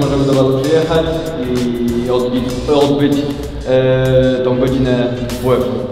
możemy do Was przyjechać i odbić, odbyć e, tą godzinę w Łebie.